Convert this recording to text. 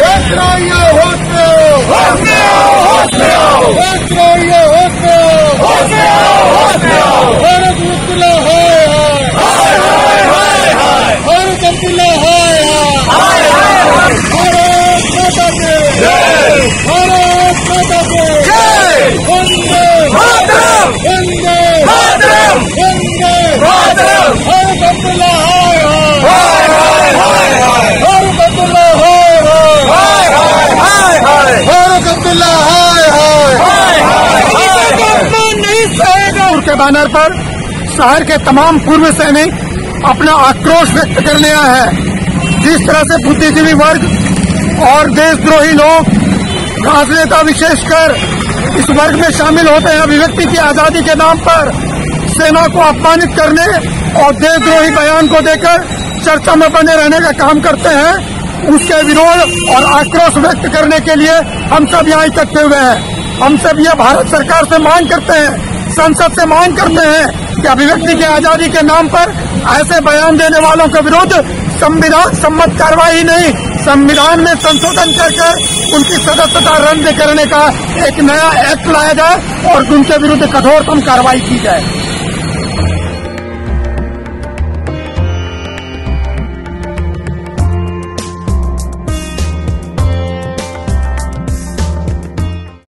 देश रहिए होश में आओ होश में आओ होश में आओ देश रहिए होश में आओ होश में आओ होश में आओ भारत मुक्तिला हाय हाय हाय हाय बैनर पर शहर के तमाम पूर्व सैनिक अपना आक्रोश व्यक्त करने आए हैं। जिस तरह से बुद्धिजीवी वर्ग और देशद्रोही लोग राजनेता विशेषकर इस वर्ग में शामिल होते हैं, अभिव्यक्ति की आज़ादी के नाम पर सेना को अपमानित करने और देशद्रोही बयान को देकर चर्चा में बने रहने का काम करते हैं, उसके विरोध और आक्रोश व्यक्त करने के लिए हम सब यहाँ इकट्ठे हुए हैं। हम सब ये भारत सरकार से मांग करते हैं संसद से मांग करते हैं कि अभिव्यक्ति की आज़ादी के नाम पर ऐसे बयान देने वालों के विरुद्ध संविधान सम्मत कार्रवाई नहीं, संविधान में संशोधन कर कर उनकी सदस्यता रद्द करने का एक नया एक्ट लाया जाए और उनके विरुद्ध कठोरतम कार्रवाई की जाए।